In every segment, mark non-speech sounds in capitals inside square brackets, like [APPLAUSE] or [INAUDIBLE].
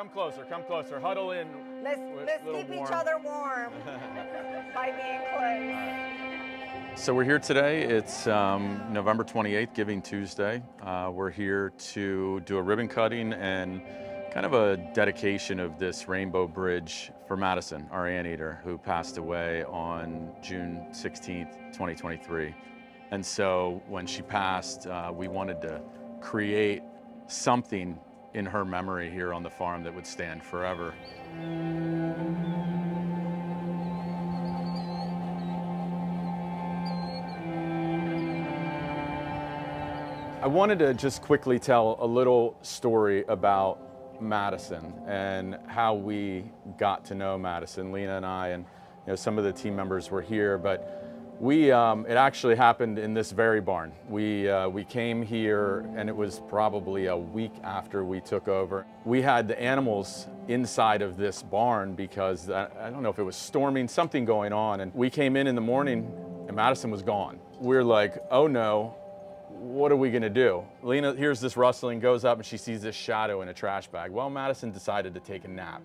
come closer, come closer. Huddle in. Let's, let's little keep each other warm [LAUGHS] by being close. So we're here today. It's um, November 28th, Giving Tuesday. Uh, we're here to do a ribbon cutting and kind of a dedication of this rainbow bridge for Madison, our anteater, who passed away on June 16th, 2023. And so when she passed, uh, we wanted to create something in her memory here on the farm that would stand forever. I wanted to just quickly tell a little story about Madison and how we got to know Madison. Lena and I, and you know, some of the team members were here, but we um, it actually happened in this very barn. We uh, we came here, and it was probably a week after we took over. We had the animals inside of this barn because I, I don't know if it was storming, something going on, and we came in in the morning, and Madison was gone. We're like, oh no, what are we to do? Lena hears this rustling, goes up, and she sees this shadow in a trash bag. Well, Madison decided to take a nap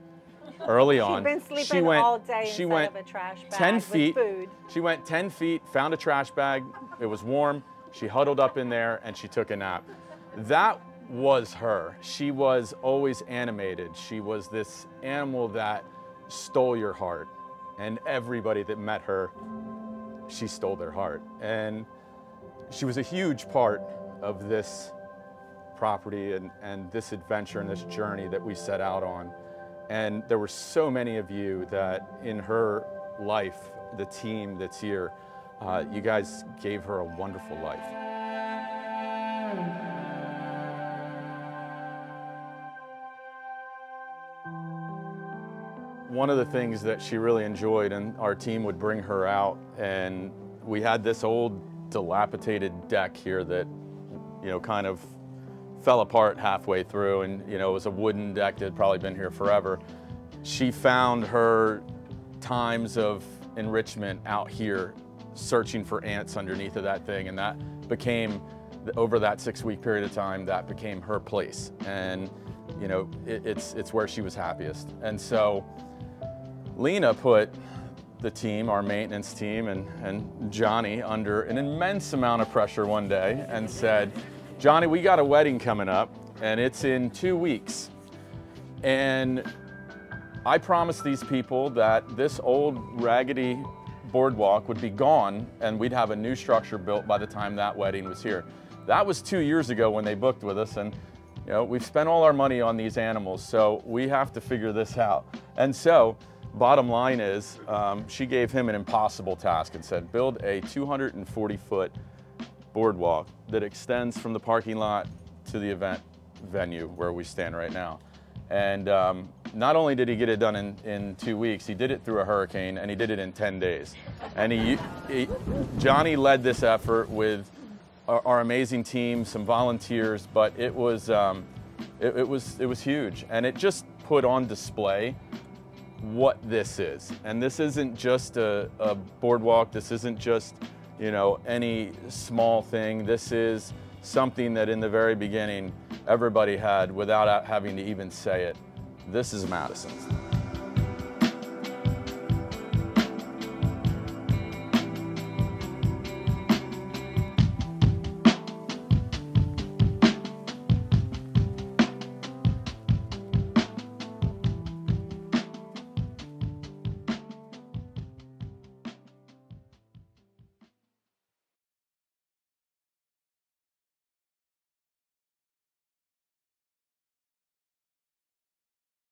early on. She'd been sleeping she went, all day she went of a trash bag 10 with feet. food. She went 10 feet, found a trash bag. It was warm. She huddled up in there and she took a nap. That was her. She was always animated. She was this animal that stole your heart. And everybody that met her, she stole their heart. And she was a huge part of this property and, and this adventure and this journey that we set out on. And there were so many of you that in her life, the team that's here, uh, you guys gave her a wonderful life. One of the things that she really enjoyed, and our team would bring her out, and we had this old dilapidated deck here that, you know, kind of fell apart halfway through, and you know, it was a wooden deck that had probably been here forever. She found her times of enrichment out here, searching for ants underneath of that thing, and that became, over that six-week period of time, that became her place, and you know, it, it's it's where she was happiest, and so. Lena put the team, our maintenance team, and, and Johnny under an immense amount of pressure one day and said, Johnny, we got a wedding coming up and it's in two weeks. And I promised these people that this old raggedy boardwalk would be gone and we'd have a new structure built by the time that wedding was here. That was two years ago when they booked with us and you know, we've spent all our money on these animals, so we have to figure this out. And so Bottom line is, um, she gave him an impossible task and said, build a 240 foot boardwalk that extends from the parking lot to the event venue where we stand right now. And um, not only did he get it done in, in two weeks, he did it through a hurricane and he did it in 10 days. And he, he Johnny led this effort with our, our, amazing team, some volunteers, but it was, um, it, it was, it was huge. And it just put on display what this is. And this isn't just a, a, boardwalk, this isn't just, you know, any small thing. This is something that in the very beginning everybody had without having to even say it. This is Madison.